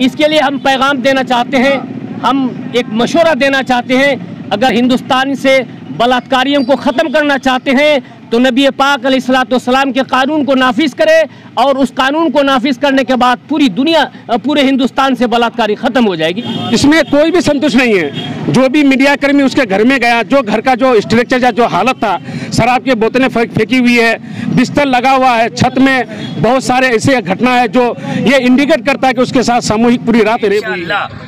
इसके लिए हम पैगाम देना चाहते हैं, हम एक मशवरा देना चाहते हैं, अगर हिंदुस्तान से बलात्कारियों को ख़त्म करना चाहते हैं तो नबी पाक सलाम के कानून को नाफिज करे और उस कानून को नाफिज करने के बाद पूरी दुनिया, पूरे हिंदुस्तान से बलात्कारी ख़त्म हो जाएगी। इसमें कोई भी संतुष्ट नहीं है। जो भी मीडिया कर्मी उसके घर में गया, जो घर का जो स्ट्रक्चर या जो हालत था, शराब की बोतलें फेंकी हुई है, बिस्तर लगा हुआ है, छत में बहुत सारे ऐसे घटना है जो ये इंडिकेट करता है कि उसके साथ सामूहिक पूरी रात रेप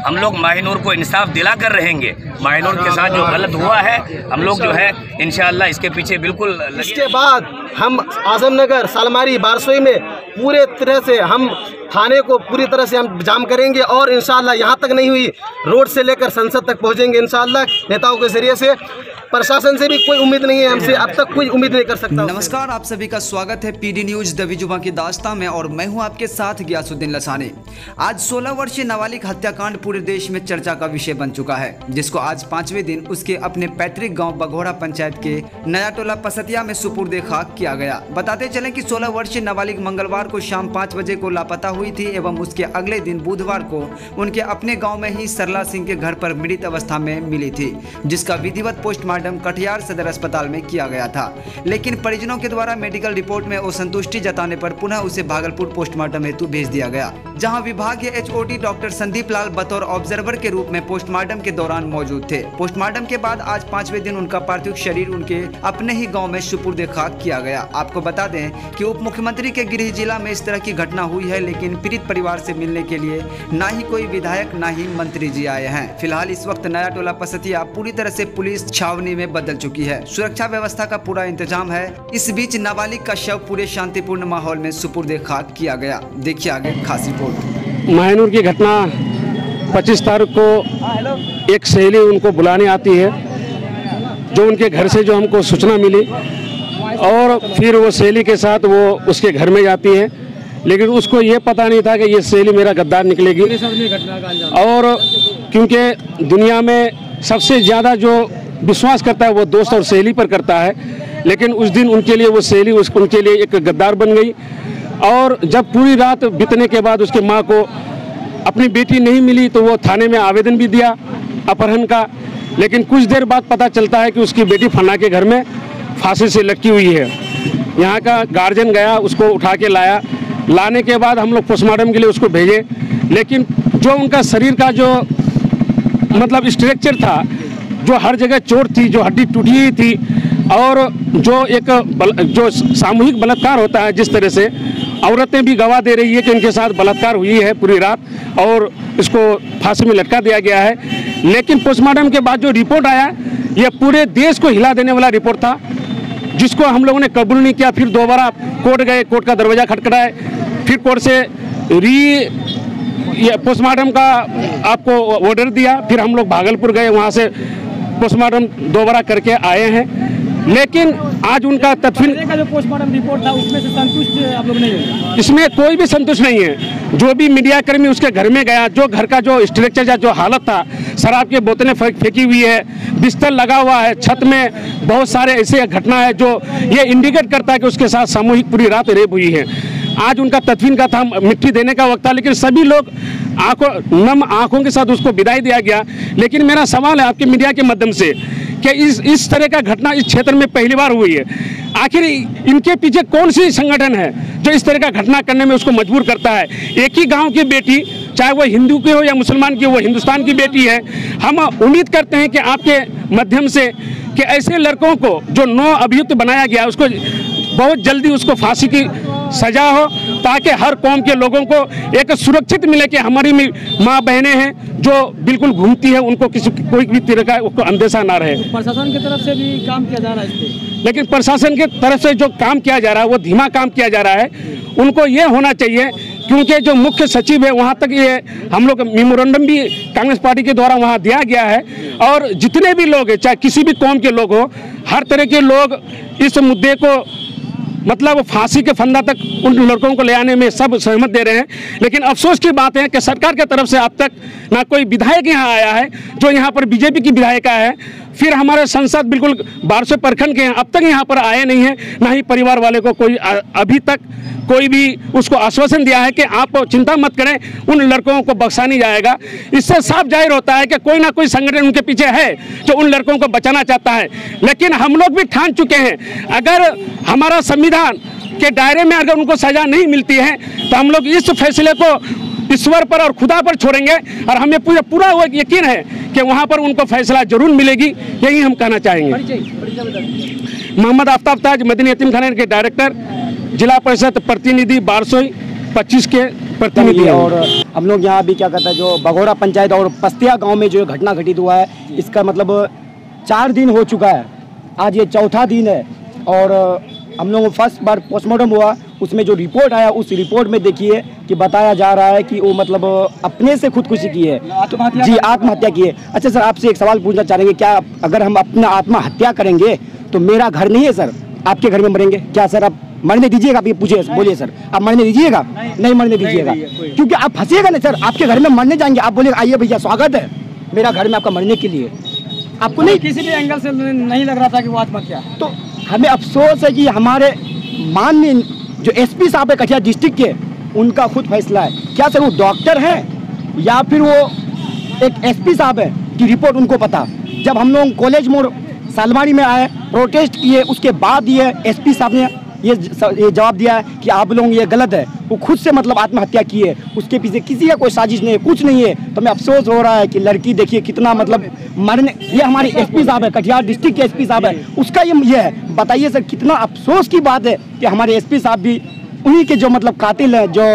हम लोग माहिनूर को इंसाफ दिला कर रहेंगे। माहिनूर के साथ जो गलत हुआ है, हम लोग जो है इनशाला इसके पीछे बिल्कुल इसके बाद हम आजमनगर सालमारी, बारसोई में पूरे तरह से हम थाने को पूरी तरह से हम जाम करेंगे और इंशाल्लाह यहाँ तक नहीं हुई, रोड से लेकर संसद तक पहुँचेंगे इंशाल्लाह नेताओं के ज़रिए से। प्रशासन से भी कोई उम्मीद नहीं है हमसे, अब तक कोई उम्मीद नहीं कर सकता। नमस्कार, आप सभी का स्वागत है पीडी न्यूज़ दबी जुबा की दास्ता में और मैं हूँ आपके साथ गयासुद्दीन लसानी। आज 16 वर्षीय नाबालिग हत्याकांड पूरे देश में चर्चा का विषय बन चुका है, जिसको आज पाँचवें दिन उसके अपने पैतृक गाँव बघोड़ा पंचायत के नया टोला पसतिया में सुपुर्द खाक किया गया। बताते चले की सोलह वर्षीय नाबालिग मंगलवार को शाम पाँच बजे को लापता हुई थी एवं उसके अगले दिन बुधवार को उनके अपने गाँव में ही सरला सिंह के घर पर मृत अवस्था में मिली थी, जिसका विधिवत पोस्टमार्टम कटिहार सदर अस्पताल में किया गया था। लेकिन परिजनों के द्वारा मेडिकल रिपोर्ट में असंतुष्टि जताने पर पुनः उसे भागलपुर पोस्टमार्टम हेतु भेज दिया गया, जहाँ विभागीय एचओडी डॉक्टर संदीप लाल बतौर ऑब्जर्वर के रूप में पोस्टमार्टम के दौरान मौजूद थे। पोस्टमार्टम के बाद आज पाँचवें दिन उनका पार्थिव शरीर उनके अपने ही गाँव में सुपुर्द खाक किया गया। आपको बता दें की उप मुख्यमंत्री के गृह जिला में इस तरह की घटना हुई है, लेकिन पीड़ित परिवार से मिलने के लिए ना ही कोई विधायक, न ही मंत्री जी आए हैं। फ़िलहाल इस वक्त नया टोला पसतिया पूरी तरह से पुलिस छावनी में बदल चुकी है। सुरक्षा व्यवस्था का पूरा इंतज़ाम है। इस बीच नाबालिग का शव पूरे शांतिपूर्ण माहौल में सुपुर्द खाक किया गया। देखिए आगे खास रिपोर्ट। मायनूर की घटना 25 तारीख को एक सहेली उनको बुलाने आती है, जो उनके घर से जो हमको सूचना मिली और फिर वो सहेली के साथ वो उसके घर में जाती है। लेकिन उसको ये पता नहीं था कि ये सहेली मेरा गद्दार निकलेगी। और क्योंकि दुनिया में सबसे ज़्यादा जो विश्वास करता है वो दोस्त और सहेली पर करता है। लेकिन उस दिन उनके लिए वो सहेली उस उनके लिए एक गद्दार बन गई। और जब पूरी रात बीतने के बाद उसके माँ को अपनी बेटी नहीं मिली तो वो थाने में आवेदन भी दिया अपहरण का। लेकिन कुछ देर बाद पता चलता है कि उसकी बेटी फना के घर में फांसी से लटकी हुई है। यहाँ का गार्जियन गया उसको उठा के लाया। लाने के बाद हम लोग पोस्टमार्टम के लिए उसको भेजे। लेकिन जो उनका शरीर का जो मतलब स्ट्रक्चर था जो हर जगह चोट थी जो हड्डी टूटी हुई थी और जो एक बल, जो सामूहिक बलात्कार होता है जिस तरह से औरतें भी गवाह दे रही है कि उनके साथ बलात्कार हुई है पूरी रात और इसको फांसी में लटका दिया गया है। लेकिन पोस्टमार्टम के बाद जो रिपोर्ट आया ये पूरे देश को हिला देने वाला रिपोर्ट था। जिसको हम लोगों ने कबूल नहीं किया, फिर दोबारा कोर्ट गए, कोर्ट का दरवाज़ा खटखटाए, फिर कोर्ट से री पोस्टमार्टम का आपको ऑर्डर दिया, फिर हम लोग भागलपुर गए, वहाँ से पोस्टमार्टम दोबारा करके आए हैं। लेकिन आज उनका तदफीन का जो पोस्टमार्टम रिपोर्ट था उसमें से संतुष्ट आप लोग नहीं है? इसमें कोई भी संतुष्ट नहीं है। जो भी मीडिया कर्मी उसके घर में गया जो घर का जो स्ट्रक्चर या जो हालत था शराब की बोतलें फेंकी हुई है बिस्तर लगा हुआ है छत में बहुत सारे ऐसे घटना है जो ये इंडिकेट करता है कि उसके साथ सामूहिक पूरी रात रेप हुई है। आज उनका तदफीन का था मिट्टी देने का वक्त था लेकिन सभी लोग आँखों नम आँखों के साथ उसको विदाई दिया गया। लेकिन मेरा सवाल है आपके मीडिया के माध्यम से कि इस इस तरह का घटना इस क्षेत्र में पहली बार हुई है। आखिर इनके पीछे कौन सी संगठन है जो इस तरह का घटना करने में उसको मजबूर करता है? एक ही गाँव की बेटी, चाहे वो हिंदू की हो या मुसलमान की हो हिंदुस्तान की बेटी है। हम उम्मीद करते हैं कि आपके माध्यम से कि ऐसे लड़कों को जो नौ अभियुक्त बनाया गया, उसको बहुत जल्दी उसको फांसी की सजा हो ताकि हर कौम के लोगों को एक सुरक्षित मिले कि हमारी माँ बहनें हैं जो बिल्कुल घूमती है उनको किसी कोई भी तरह का अंदेशा ना रहे। तो प्रशासन की तरफ़ से भी काम किया जा रहा है लेकिन प्रशासन की तरफ़ से जो काम किया जा रहा है वो धीमा काम किया जा रहा है। उनको ये होना चाहिए क्योंकि जो मुख्य सचिव है वहाँ तक ये हम लोग मेमोरेंडम भी कांग्रेस पार्टी के द्वारा वहाँ दिया गया है। और जितने भी लोग हैं चाहे किसी भी कौम के लोग हो हर तरह के लोग इस मुद्दे को मतलब फांसी के फंदा तक उन लड़कों को ले आने में सब सहमत दे रहे हैं। लेकिन अफसोस की बात है कि सरकार के तरफ़ से अब तक ना कोई विधायक यहाँ आया है, जो यहाँ पर बीजेपी की विधायिका है। फिर हमारे संसद बिल्कुल बारसो प्रखंड के हैं। अब तक यहाँ पर आए नहीं हैं, ना ही परिवार वाले को कोई अभी तक कोई भी उसको आश्वासन दिया है कि आप चिंता मत करें, उन लड़कों को बख्शा नहीं जाएगा। इससे साफ़ ज़ाहिर होता है कि कोई ना कोई संगठन उनके पीछे है जो उन लड़कों को बचाना चाहता है। लेकिन हम लोग भी ठान चुके हैं, अगर हमारा संविधान के दायरे में अगर उनको सजा नहीं मिलती है तो हम लोग इस फैसले को ईश्वर पर और खुदा पर छोड़ेंगे और हमें पूरा पूरा यकीन है कि वहाँ पर उनको फैसला ज़रूर मिलेगी। यही हम कहना चाहेंगे। मोहम्मद आफ्ताब ताज, मदनी यतीम खाना के डायरेक्टर, जिला परिषद प्रतिनिधि बारसोई, पच्चीस के प्रतिनिधि प्रतिनिधि और हम लोग यहाँ अभी क्या कहते हैं, जो बघोरा पंचायत और पस्तिया गाँव में जो घटना घटित हुआ है, इसका मतलब चार दिन हो चुका है। आज ये चौथा दिन है और हम लोग फ़र्स्ट बार पोस्टमार्टम हुआ। उसमें जो रिपोर्ट आया उस रिपोर्ट में देखिए कि बताया जा रहा है कि वो मतलब अपने से खुदकुशी की है। जी आत्महत्या की है। अच्छा सर आपसे एक सवाल पूछना चाहेंगे क्या अगर हम अपना आत्महत्या करेंगे तो मेरा घर नहीं है सर? आपके घर में मरेंगे? क्या सर आप मरने दीजिएगा? आप ये पूछिए बोलिए सर। आप मरने दीजिएगा? नहीं। मरने दीजिएगा। क्योंकि आप फंसेगा ना सर। आपके घर में मरने जाएँगे। आप बोलिएगा आइए भैया स्वागत है। मेरा घर में आपका मरने के लिए। आपको नहीं किसी भी एंगल से नहीं लग रहा था कि वो आत्महत्या। तो हमें अफसोस है कि हमारे माननीय जो एसपी साहब है कटिहार डिस्ट्रिक्ट के, उनका खुद फैसला है। क्या सर वो डॉक्टर हैं? या फिर वो एक एसपी साहब है कि रिपोर्ट उनको पता? जब हम लोग कॉलेज मोड़ सालमारी में आए प्रोटेस्ट किए, उसके बाद ये एसपी साहब ने ये ये जवाब दिया है कि आप लोग ये गलत है। वो खुद से मतलब आत्महत्या की है। उसके पीछे किसी का कोई साजिश नहीं है कुछ नहीं है। तो हमें अफसोस हो रहा है कि लड़की देखिए कितना मतलब मरने ये हमारी एसपी साहब है कटिहार डिस्ट्रिक्ट के एसपी साहब है। उसका ये ये है। बताइए सर कितना अफसोस की बात है कि हमारे एसपी साहब भी उन्हीं के जो मतलब कातिल है जो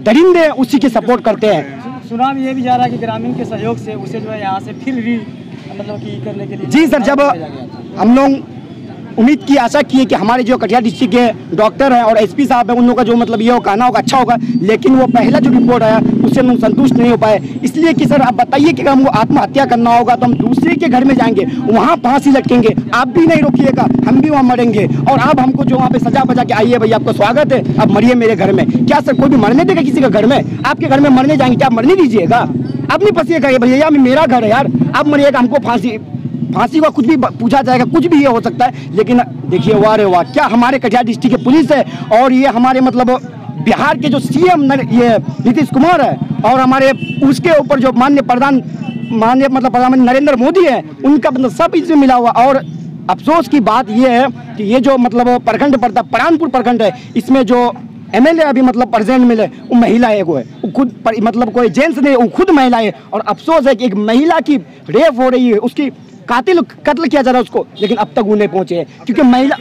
दरिंदे हैं उसी की सपोर्ट करते हैं। सुना भी ये भी जा रहा है कि ग्रामीण के सहयोग से उसे जो है यहाँ से फिर भी मतलब कि करने के लिए जी सर जब हम लोग उम्मीद की, आशा की है कि हमारे जो कटिहार डिस्ट्रिक्ट के डॉक्टर हैं और एसपी साहब हैं उन लोगों का जो मतलब ये हो, कहना होगा अच्छा होगा, लेकिन वो पहला जो रिपोर्ट आया, उससे हम संतुष्ट नहीं हो पाए। इसलिए कि सर, आप बताइए कि अगर हमको आत्महत्या करना होगा तो हम दूसरे के घर में जाएँगे, वहाँ फांसी लटकेंगे। आप भी नहीं रोकिएगा, हम भी वहाँ मरेंगे। और आप हमको जो वहाँ पे सजा बजा के आइए भैया, आपका स्वागत है। आप मरिए मेरे घर में। क्या सर, कोई भी मरने देगा किसी के घर में? आपके घर में मरने जाएँगे, क्या मरने दीजिएगा? आप नहीं फंसिएगा भैया मेरा घर है यार। आप मरिएगा, हमको फांसी। फांसी का कुछ भी पूछा जाएगा कुछ भी ये हो सकता है लेकिन देखिए वाह रे वाह क्या हमारे कटिहार डिस्ट्रिक्ट की पुलिस है और ये हमारे मतलब बिहार के जो सीएम ये नीतीश कुमार है और हमारे उसके ऊपर जो मान्य प्रधान माननीय मतलब प्रधानमंत्री नरेंद्र मोदी है उनका मतलब सब इसमें मिला हुआ और अफसोस की बात यह है कि ये जो मतलब प्रखंड पड़ता है परानपुर प्रखंड है इसमें जो एमएलए अभी मतलब प्रेजेंट मिले वो महिला है है वो खुद पर, मतलब कोई जेंट्स नहीं वो खुद महिला है और अफसोस है कि एक महिला की रेप हो रही है उसकी कातिल कत्ल किया जा रहा है उसको लेकिन अब तक वो नहीं पहुँचे हैं क्योंकि महिला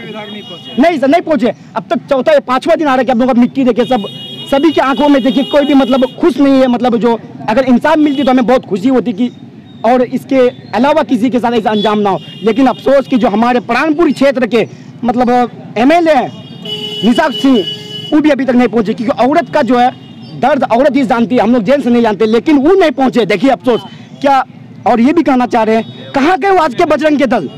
नहीं सर नहीं पहुँचे अब तक चौथा या पांचवा दिन आ रहा है कि आप लोग अब मिट्टी देखे सब सभी की आँखों में देखिए कोई भी मतलब खुश नहीं है मतलब जो अगर इंसान मिलती तो हमें बहुत खुशी होती कि और इसके अलावा किसी के साथ ऐसा अंजाम ना हो। लेकिन अफसोस कि जो हमारे प्राणपुर क्षेत्र के मतलब एम एल निशाक सिंह वो भी अभी तक नहीं पहुँचे क्योंकि औरत का जो है दर्द औरत ही जानती है हम लोग जेल से नहीं जानते लेकिन वो नहीं पहुँचे। देखिए अफसोस क्या और ये भी कहना चाह रहे हैं कहाँ गए आज के बजरंग के दल?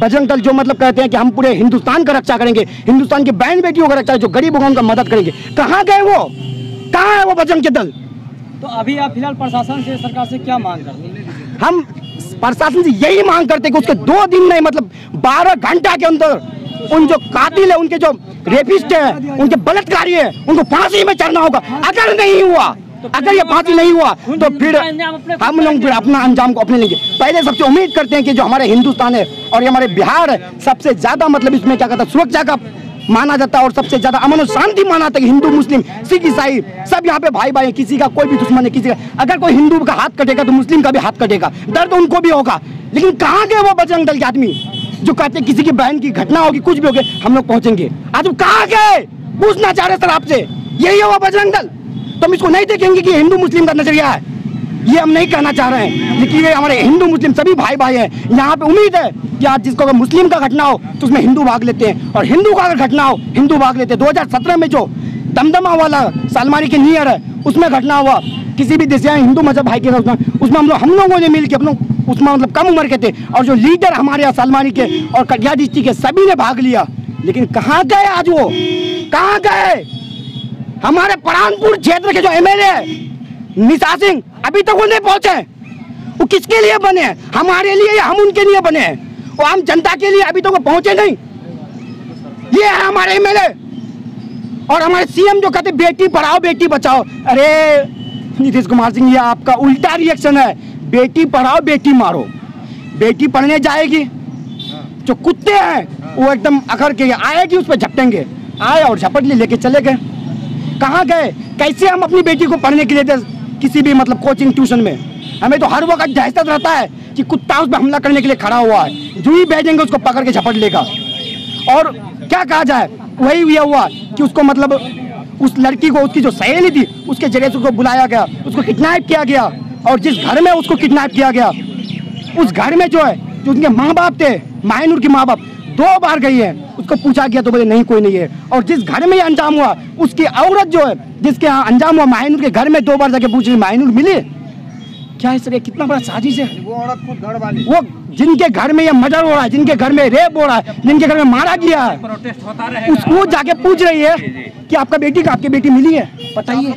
बजरंग दल जो मतलब कहते हैं कि हम पूरे हिंदुस्तान का रक्षा करेंगे हिंदुस्तान की बहन बेटियों का रक्षा जो गरीब होगा उनका मदद करेंगे। कहाँ गए वो? कहाँ है वो बजरंग के दल? तो अभी आप फ़िलहाल प्रशासन से सरकार से क्या मांग करते हैं? हम प्रशासन से यही मांग करते हैं कि उसके दो दिन में मतलब बारह घंटा के अंदर उन जो कातिल है उनके जो रेपिस्ट है उनके बलात्कारी है उनको फांसी में चढ़ना होगा। अगर नहीं हुआ अगर ये फांसी नहीं हुआ तो फिर हम लोग फिर अपना अंजाम को अपने लेंगे पहले सबसे उम्मीद करते हैं कि जो हमारे हिंदुस्तान है और ये हमारे बिहार है सबसे ज़्यादा मतलब इसमें क्या कहता है सुरक्षा का माना जाता है और सबसे ज़्यादा अमन और शांति माना जाता है हिंदू मुस्लिम सिख ईसाई सब यहाँ पे भाई भाई किसी का कोई भी दुश्मन है किसी का अगर कोई हिंदू का हाथ कटेगा तो मुस्लिम का भी हाथ कटेगा। दर्द उनको भी होगा। लेकिन कहाँ गए वो बजरंग दल के आदमी जो कहते हैं किसी की बहन की घटना होगी कुछ भी होगी हम लोग पहुँचेंगे। आज कहाँ गए पूछना चाह रहे सर आपसे। यही है वो बजरंग दल। तो हम इसको नहीं देखेंगे कि हिंदू मुस्लिम का नज़रिया है। ये हम नहीं कहना चाह रहे हैं। लेकिन ये हमारे हिंदू मुस्लिम सभी भाई भाई हैं। यहाँ पे उम्मीद है कि आज जिसको अगर मुस्लिम का घटना हो तो उसमें हिंदू भाग लेते हैं। और हिंदू का अगर घटना हो, हिंदू भाग लेते हैं। 2017 में जो दमदमा वाला सालमारी के नियर है, उसमें घटना हुआ। किसी भी देश हिंदू मज़हब भाई के साथ, उसमें हम लोग हम लोगों ने मिल के अपनों, उसमें मतलब कम उम्र के थे। और जो लीडर हमारे यहाँ सालमारी के और कटिहार डिस्ट्रिक्ट के सभी ने भाग लिया। लेकिन कहाँ गए आज वो? कहाँ गए? हमारे परानपुर क्षेत्र के जो एमएलए निशा सिंह, अभी तक वो नहीं पहुँचे वो किसके लिए बने हैं? हमारे लिए या हम उनके लिए बने हैं? वो हम जनता के लिए अभी तो वो पहुँचे नहीं। ये है हमारे एमएलए। और हमारे सीएम जो कहते बेटी पढ़ाओ, बेटी बचाओ। अरे, नीतीश कुमार सिंह, ये आपका उल्टा रिएक्शन है। बेटी पढ़ाओ, बेटी मारो। बेटी पढ़ने जाएगी। जो कुत्ते हैं, वो एकदम अखड़ के आएगी, उस पर झपटेंगे। आए और झपट ले लेके चले गए। कहाँ गए? कैसे हम अपनी बेटी को पढ़ने के लिए किसी भी मतलब कोचिंग ट्यूशन में? हमें तो हर वक्त दहशत रहता है कि कुत्ता उस पर हमला करने के लिए खड़ा हुआ है। जो ही भेजेंगे, उसको पकड़ के झपट लेगा। और क्या कहा जाए, वही यह हुआ कि उसको मतलब उस लड़की को, उसकी जो सहेली थी, उसके ज़रिए से उसको बुलाया गया, उसको किडनैप किया गया और जिस घर में उसको किडनैप किया गया, उस घर में जो है, जो उनके माँ बाप थे मायनूर के माँ बाप, दो बार गई है। उसको पूछा गया तो बोले नहीं कोई नहीं है। और जिस घर में ये अंजाम हुआ उसकी औरत जो है जिसके यहाँ अंजाम हुआ मायनूर के घर में दो बार जाके पूछ रही मायनूर मिली? क्या इस तरह कितना बड़ा साजिश है? वो औरत खुद घर वाली। वो जिनके घर में ये मर्डर हो रहा है जिनके घर में रेप हो रहा है जिनके घर में मारा गया है उसको जाके पूछ रही है कि आपका बेटी का आपकी बेटी मिली है? बताइए।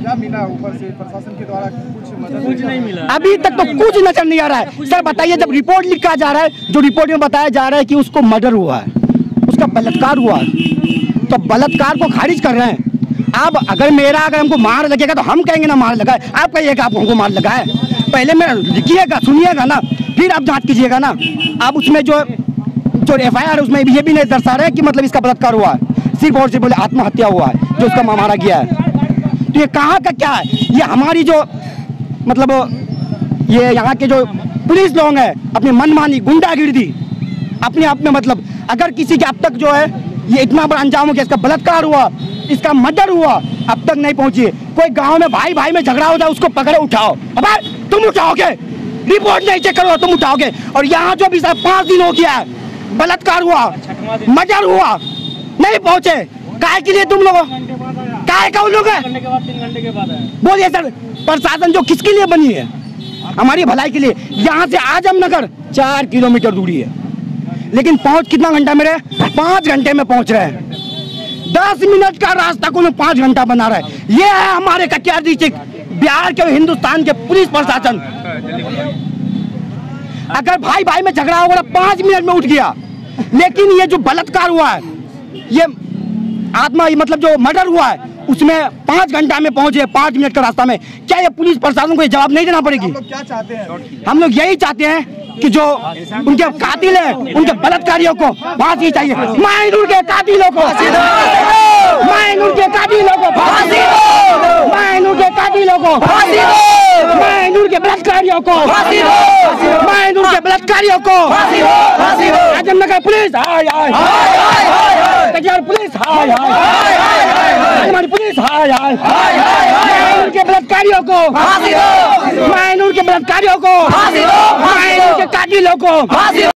क्या मिला ऊपर से प्रशासन के द्वारा कुछ मदद? कुछ नहीं मिला। अभी तक तो कुछ नज़र नहीं आ रहा है। सर बताइए जब रिपोर्ट लिखा जा रहा है जो रिपोर्ट में बताया जा रहा है कि उसको मर्डर हुआ है। उसका बलात्कार हुआ। तो बलात्कार को खारिज कर रहे हैं। अब अगर मेरा अगर हमको मार लगेगा तो हम कहेंगे ना मार लगा है। आप कहिएगा, आप हमको मार लगा है। पहले मैं लिखिएगा, सुनिएगा ना। फिर आप जाँच कीजिएगा ना। अब उसमें जो जो एफ़ आई आर उसमें ये भी नहीं दर्शा रहा कि मतलब इसका बलात्कार हुआ है। सिर्फ़ और सिर्फ़ बोले आत्महत्या हुआ है, जो उसका मारा गया है। तो ये कहाँ का क्या है? ये हमारी जो मतलब ये यहाँ के जो पुलिस लोग हैं, अपनी मनमानी गुंडागिर्दी, अपने आप में मतलब अगर किसी के अब तक जो है, ये इतना बड़ा अंजाम हो गया, इसका बलात्कार हुआ, इसका मर्डर हुआ, अब तक नहीं पहुँची कोई गाँव में भाई भाई में झगड़ा है उसको पकड़े उठाओ। अब तुम उठाओगे? रिपोर्ट नहीं चेक करो, तुम उठाओगे। और यहाँ जो भी पाँच दिन हो गया है, बलात्कार हुआ, मर्डर हुआ, नहीं पहुँचे। काय के लिए तुम लोगों? काय का उन लोग बोलिए सर, प्रशासन जो किसके लिए बनी है? हमारी भलाई के लिए। यहाँ से आजमनगर चार किलोमीटर दूरी है। लेकिन पहुँच कितना घंटा में रहे? पाँच घंटे में पहुँच रहे हैं। दस मिनट का रास्ता को लोग पाँच घंटा बना रहा है। ये है हमारे कटिहार डिस्ट्रिक्ट बिहार के हिंदुस्तान के पुलिस प्रशासन। अगर भाई भाई में झगड़ा होगा पाँच मिनट में उठ गया। लेकिन ये जो बलात्कार हुआ है ये आत्मा ये मतलब जो मर्डर हुआ है उसमें पाँच घंटा में पहुँचे पाँच मिनट का रास्ता में। क्या ये पुलिस प्रशासन को जवाब नहीं देना पड़ेगी? क्या चाहते हैं? हम लोग यही चाहते हैं कि जो उनके कातिल है उनके बलात्कारियों को फांसी चाहिए। मायनूर के कातिलों को मायनूर के कातिलों को फांसी दो। मायनूर के कातिलों को फांसी दो। मायनूर के बलात्कारियों को फांसी दो। मायनूर के बलात्कारियों को फांसी दो। फांसी दो। आजमनगर पुलिस हाय हाय कटिहार पुलिस हाय हाय हमारी पुलिस हाय हाय हाय के बलात्कारियों को फांसी दो। मायनूर के बलात्कारियों को फांसी दो मायनूर के कातिलों को। फांसी